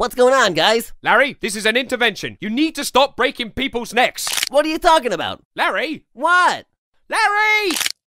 What's going on, guys? Larry, this is an intervention. You need to stop breaking people's necks. What are you talking about? Larry! What? Larry!